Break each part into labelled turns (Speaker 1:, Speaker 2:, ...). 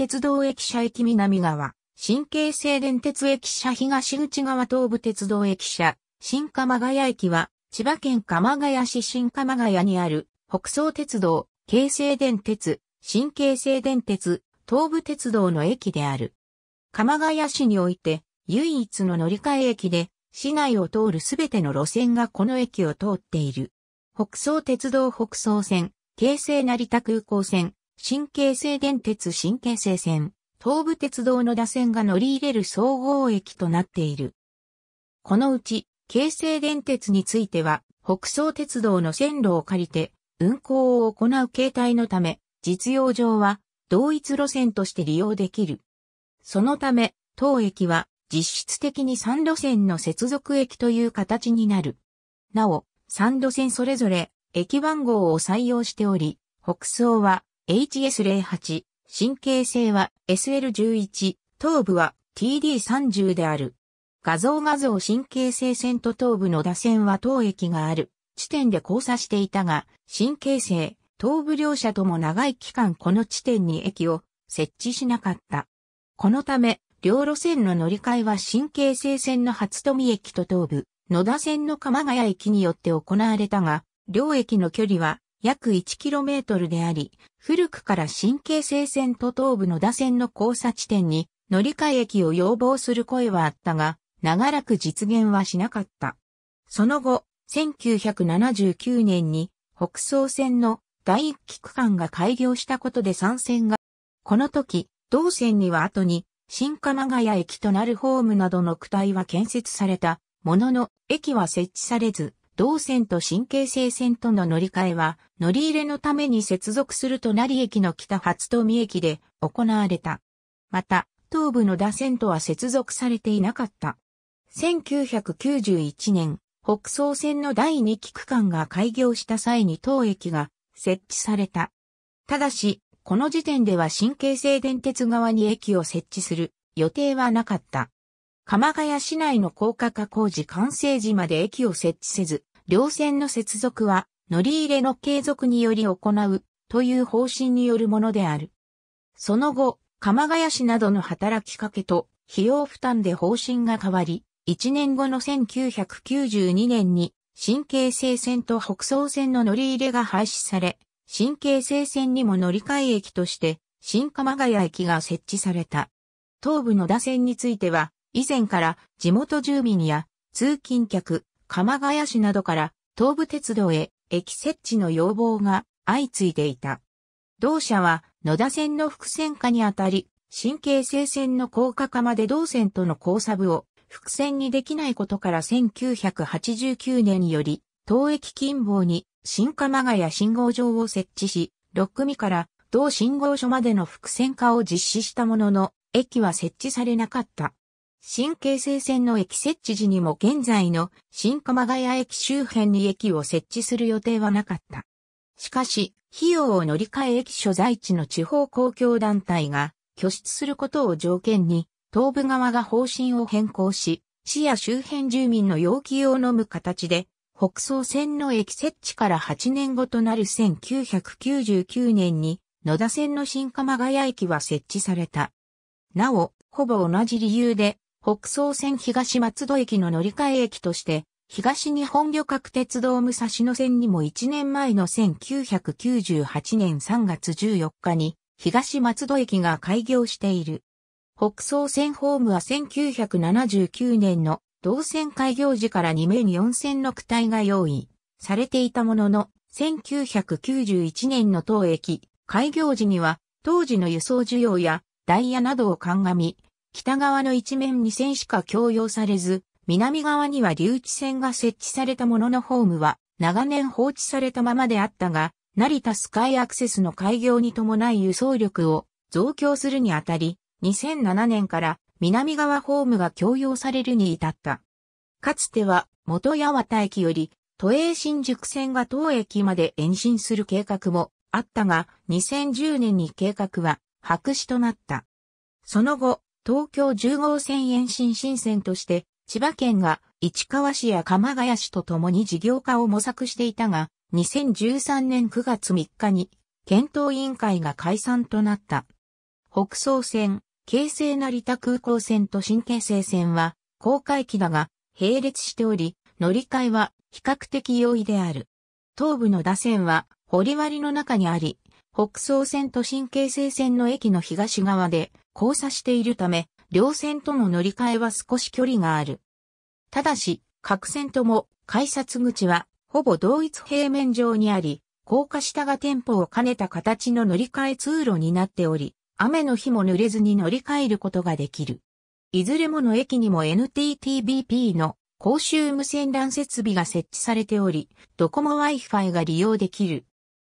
Speaker 1: 鉄道駅舎駅南側、新京成電鉄駅舎東口側東武鉄道駅舎、新鎌ヶ谷駅は、千葉県鎌ヶ谷市新鎌ヶ谷にある、北総鉄道、京成電鉄、新京成電鉄、東武鉄道の駅である。鎌ヶ谷市において、唯一の乗り換え駅で、市内を通るすべての路線がこの駅を通っている。北総鉄道北総線、京成成田空港線、新京成電鉄新京成線、東武鉄道の打線が乗り入れる総合駅となっている。このうち、京成電鉄については、北総鉄道の線路を借りて、運行を行う形態のため、実用上は、同一路線として利用できる。そのため、当駅は、実質的に3路線の接続駅という形になる。なお、3路線それぞれ、駅番号を採用しており、北総は HS08、新京成は SL11、東部は TD30 である。画像画像新京成線と東部の打線は当駅がある地点で交差していたが、新京成、東部両社とも長い期間この地点に駅を設置しなかった。このため、両路線の乗り換えは新京成線の初富駅と東部、野田線の鎌ヶ谷駅によって行われたが、両駅の距離は約 1km であり、古くから新京成線と東部の打線の交差地点に乗り換え駅を要望する声はあったが、長らく実現はしなかった。その後、1979年に北総線の第一期区間が開業したことで参戦が、この時、同線には後に新鎌ヶ谷駅となるホームなどの区体は建設されたものの、駅は設置されず、同線と新京成線との乗り換えは、乗り入れのために接続する隣駅の北初富駅で行われた。また、東部の打線とは接続されていなかった。1991年、北総線の第2期区間が開業した際に当駅が設置された。ただし、この時点では新京成電鉄側に駅を設置する予定はなかった。鎌ヶ谷市内の高架化工事完成時まで駅を設置せず、両線の接続は乗り入れの継続により行うという方針によるものである。その後、鎌ヶ谷市などの働きかけと費用負担で方針が変わり、1年後の1992年に新京成線と北総線の乗り入れが廃止され、新京成線にも乗り換え駅として新鎌ヶ谷駅が設置された。東部の打線については、以前から地元住民や通勤客、鎌ヶ谷市などから東武鉄道へ駅設置の要望が相次いでいた。同社は野田線の複線化にあたり、新京成線の高架化まで同線との交差部を複線にできないことから1989年より、東駅近傍に新鎌ヶ谷信号場を設置し、6組から同信号所までの複線化を実施したものの、駅は設置されなかった。新京成線の駅設置時にも現在の新鎌ヶ谷駅周辺に駅を設置する予定はなかった。しかし、費用を乗り換え駅所在地の地方公共団体が拠出することを条件に、東部側が方針を変更し、市や周辺住民の要求を飲む形で、北総線の駅設置から8年後となる1999年に、野田線の新鎌ヶ谷駅は設置された。なお、ほぼ同じ理由で、北総線東松戸駅の乗り換え駅として、東日本旅客鉄道武蔵野線にも1年前の1998年3月14日に東松戸駅が開業している。北総線ホームは1979年の同線開業時から2面4線の区体が用意されていたものの、1991年の当駅開業時には当時の輸送需要やダイヤなどを鑑み、北側の一面2線しか供用されず、南側には留置線が設置されたもののホームは長年放置されたままであったが、成田スカイアクセスの開業に伴い輸送力を増強するにあたり、2007年から南側ホームが供用されるに至った。かつては元八幡駅より都営新宿線が当駅まで延伸する計画もあったが、2010年に計画は白紙となった。その後、東京10号線延伸新線として、千葉県が市川市や鎌ヶ谷市と共に事業化を模索していたが、2013年9月3日に検討委員会が解散となった。北総線、京成成田空港線と新京成線は、高架駅だが、並列しており、乗り換えは比較的容易である。東部の打線は、堀割の中にあり、北総線と新京成線の駅の東側で交差しているため、両線との乗り換えは少し距離がある。ただし、各線とも改札口はほぼ同一平面上にあり、高架下が店舗を兼ねた形の乗り換え通路になっており、雨の日も濡れずに乗り換えることができる。いずれもの駅にも NTTBP の公衆無線 LAN 設備が設置されており、ドコモ Wi-Fi が利用できる。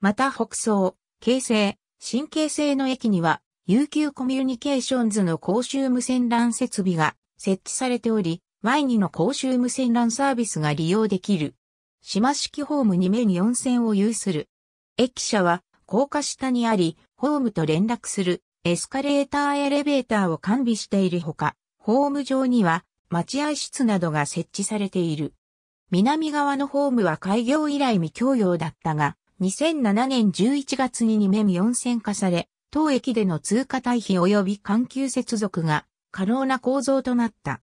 Speaker 1: また北総、京成、新京成の駅には UQ コミュニケーションズの公衆無線 LAN 設備が設置されており、Y2 の公衆無線 LAN サービスが利用できる。島式ホーム2面4線を有する。駅舎は高架下にあり、ホームと連絡するエスカレーターエレベーターを完備しているほか、ホーム上には待合室などが設置されている。南側のホームは開業以来未供用だったが、2007年11月に2面4線化され、当駅での通過退避及び環球接続が可能な構造となった。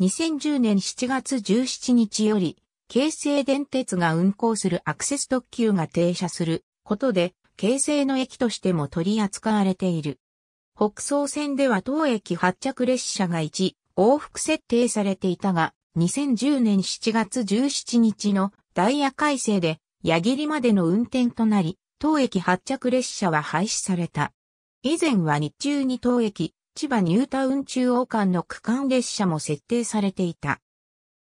Speaker 1: 2010年7月17日より、京成電鉄が運行するアクセス特急が停車することで、京成の駅としても取り扱われている。北総線では当駅発着列車が1往復設定されていたが、2010年7月17日のダイヤ改正で矢切までの運転となり、当駅発着列車は廃止された。以前は日中に当駅、千葉ニュータウン中央間の区間列車も設定されていた。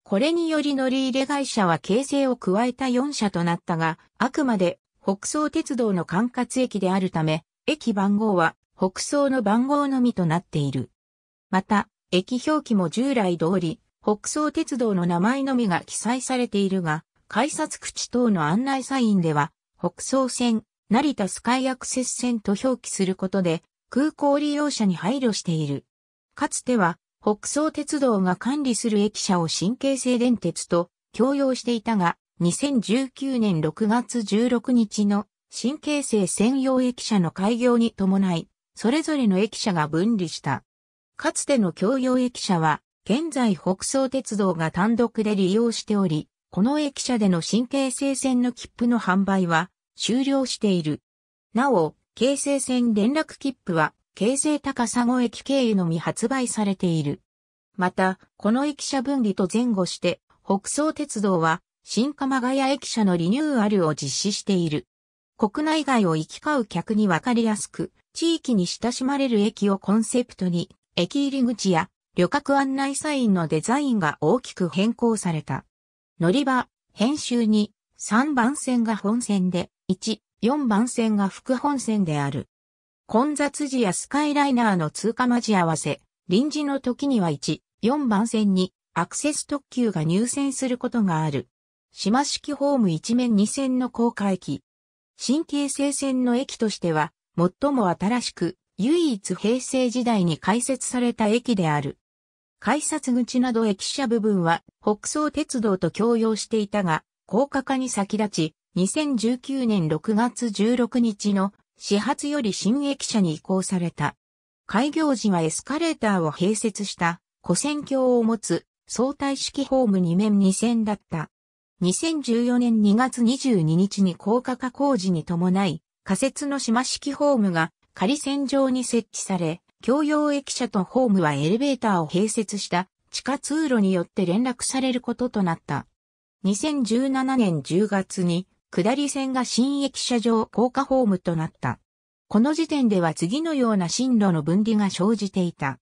Speaker 1: これにより乗り入れ会社は形成を加えた4社となったが、あくまで北総鉄道の管轄駅であるため、駅番号は北総の番号のみとなっている。また、駅表記も従来通り、北総鉄道の名前のみが記載されているが、改札口等の案内サインでは、北総線、成田スカイアクセス線と表記することで、空港利用者に配慮している。かつては、北総鉄道が管理する駅舎を新京成電鉄と共用していたが、2019年6月16日の新京成専用駅舎の開業に伴い、それぞれの駅舎が分離した。かつての共用駅舎は、現在北総鉄道が単独で利用しており、この駅舎での新京成線の切符の販売は終了している。なお、京成線連絡切符は京成高砂駅経由のみ発売されている。また、この駅舎分離と前後して、北総鉄道は新鎌ヶ谷駅舎のリニューアルを実施している。国内外を行き交う客にわかりやすく、地域に親しまれる駅をコンセプトに、駅入り口や旅客案内サインのデザインが大きく変更された。乗り場、編集に3番線が本線で、1、4番線が副本線である。混雑時やスカイライナーの通過待ち合わせ、臨時の時には1、4番線にアクセス特急が入線することがある。島式ホーム一面2線の高架駅。新京成線の駅としては、最も新しく、唯一平成時代に開設された駅である。改札口など駅舎部分は北総鉄道と共用していたが、高架化に先立ち、2019年6月16日の始発より新駅舎に移行された。開業時はエスカレーターを併設した古線橋を持つ相対式ホーム2面2線だった。2014年2月22日に高架化工事に伴い仮設の島式ホームが仮線上に設置され、共用駅舎とホームはエレベーターを併設した地下通路によって連絡されることとなった。2017年10月に下り線が新駅舎上高架ホームとなった。この時点では次のような進路の分離が生じていた。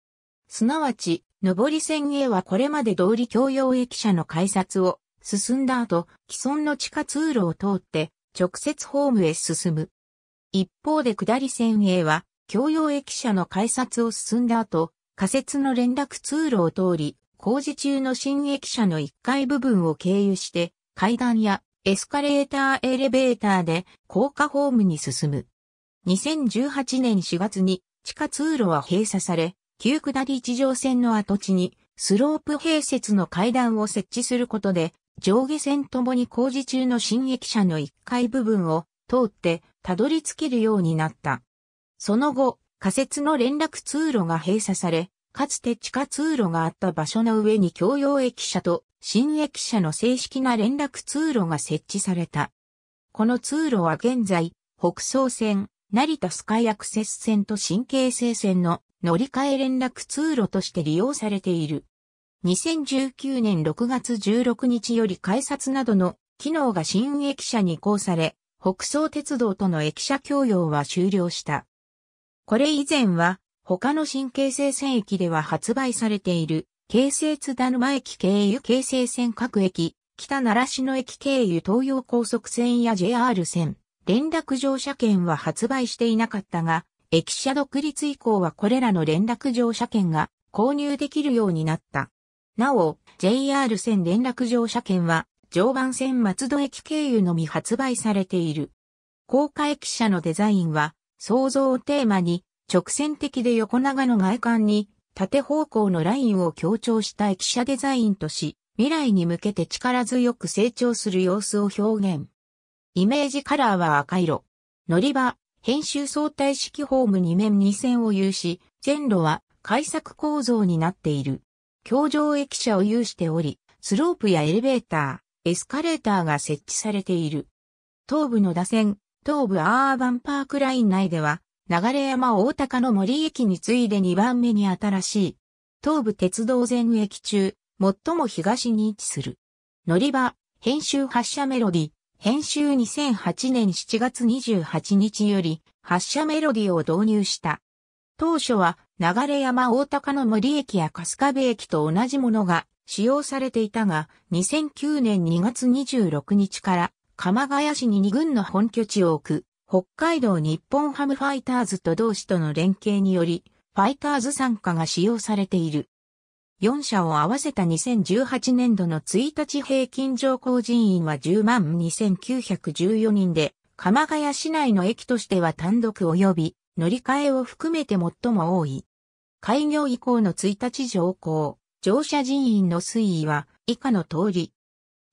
Speaker 1: すなわち、上り線へはこれまで通り共用駅舎の改札を進んだ後、既存の地下通路を通って直接ホームへ進む。一方で下り線へは共用駅舎の改札を進んだ後、仮設の連絡通路を通り、工事中の新駅舎の1階部分を経由して階段やエスカレーターエレベーターで高架ホームに進む。2018年4月に地下通路は閉鎖され、旧下り地上線の跡地にスロープ併設の階段を設置することで、上下線ともに工事中の新駅舎の1階部分を通ってたどり着けるようになった。その後、仮設の連絡通路が閉鎖され、かつて地下通路があった場所の上に共用駅舎と新駅舎の正式な連絡通路が設置された。この通路は現在、北総線、成田スカイアクセス線と新京成線の乗り換え連絡通路として利用されている。2019年6月16日より改札などの機能が新駅舎に移行され、北総鉄道との駅舎共用は終了した。これ以前は他の新京成線駅では発売されている京成津田沼駅経由京成線各駅、北習志野駅経由東洋高速線や JR 線、連絡乗車券は発売していなかったが、駅舎独立以降はこれらの連絡乗車券が購入できるようになった。なお、JR 線連絡乗車券は、常磐線松戸駅経由のみ発売されている。高架駅舎のデザインは、創造をテーマに、直線的で横長の外観に、縦方向のラインを強調した駅舎デザインとし、未来に向けて力強く成長する様子を表現。イメージカラーは赤色。乗り場、編集相対式ホーム2面2線を有し、線路は開削構造になっている。橋上駅舎を有しており、スロープやエレベーター、エスカレーターが設置されている。東部の打線、東部アーバンパークライン内では、流山大高の森駅に次いで2番目に新しい。東部鉄道全駅中、最も東に位置する。乗り場、編集発車メロディ、編集2008年7月28日より発車メロディを導入した。当初は流山大高の森駅や春日部駅と同じものが使用されていたが、2009年2月26日から鎌ヶ谷市に2軍の本拠地を置く北海道日本ハムファイターズと同市との連携により、ファイターズ参加が使用されている。4社を合わせた2018年度の1日平均乗降人員は10万2914人で、鎌ヶ谷市内の駅としては単独及び乗り換えを含めて最も多い。開業以降の1日乗降、乗車人員の推移は以下の通り。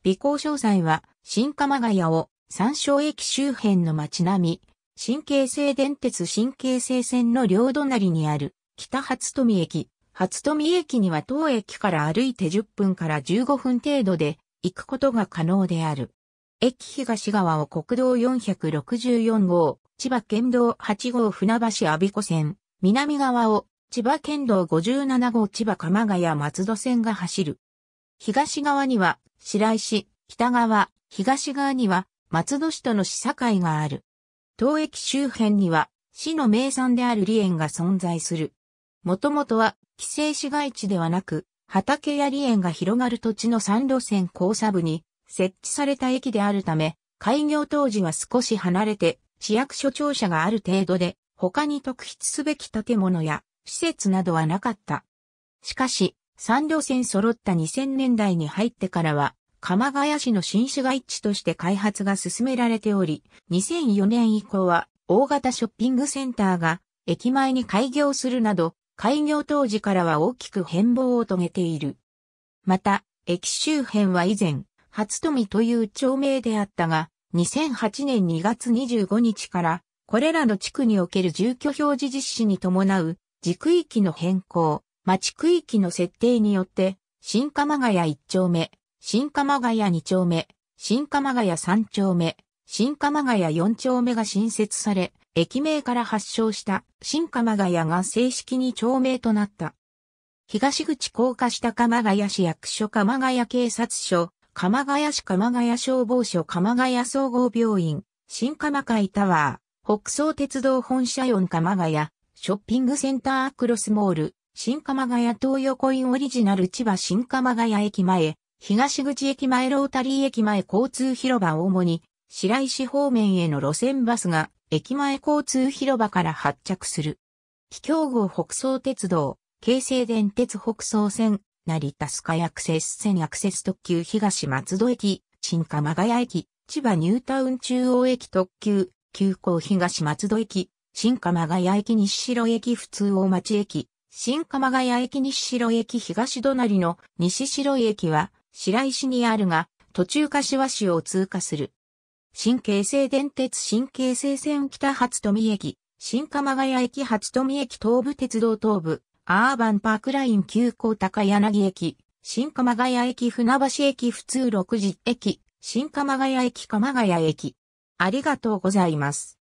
Speaker 1: 微行詳細は新鎌ヶ谷を山椒駅周辺の街並み、新京成電鉄新京成線の両隣にある北初富駅、初富駅には当駅から歩いて10分から15分程度で行くことが可能である。駅東側を国道464号、千葉県道8号船橋阿鼻子線、南側を千葉県道57号千葉鎌ヶ谷松戸線が走る。東側には白石、北側、東側には松戸市との市境がある。当駅周辺には市の名産である梨園が存在する。もともとは規制市街地ではなく、畑や梨園が広がる土地の三路線交差部に設置された駅であるため、開業当時は少し離れて市役所庁舎がある程度で、他に特筆すべき建物や施設などはなかった。しかし、三路線揃った2000年代に入ってからは、鎌ヶ谷市の新市街地として開発が進められており、2004年以降は大型ショッピングセンターが駅前に開業するなど、開業当時からは大きく変貌を遂げている。また、駅周辺は以前、初富という町名であったが、2008年2月25日から、これらの地区における住居表示実施に伴う、地区域の変更、町区域の設定によって、新鎌ヶ谷1丁目、新鎌ヶ谷2丁目、新鎌ヶ谷3丁目、新鎌ヶ谷4丁目が新設され、駅名から発祥した新鎌ヶ谷が正式に町名となった。東口高架下鎌ヶ谷市役所鎌ヶ谷警察署、鎌ヶ谷市鎌ヶ谷消防署鎌ヶ谷総合病院、新鎌海タワー、北総鉄道本社4鎌ヶ谷、ショッピングセンタークロスモール、新鎌ヶ谷東横インオリジナル千葉新鎌ヶ谷駅前、東口駅前ロータリー駅前交通広場を主に、白石方面への路線バスが駅前交通広場から発着する。非競合北総鉄道、京成電鉄北総線、成田スカイアクセス線アクセス特急東松戸駅、新鎌ヶ谷駅、千葉ニュータウン中央駅特急、急行東松戸駅、新鎌ヶ谷駅西城駅普通大町駅、新鎌ヶ谷駅西城駅東隣の西城駅は白石にあるが、途中柏市を通過する。新京成電鉄新京成線北初富駅、新鎌ヶ谷駅初富駅東武鉄道東部、アーバンパークライン急行高柳駅、新鎌ヶ谷駅船橋駅普通6時駅、新鎌ヶ谷駅鎌ヶ谷駅。ありがとうございます。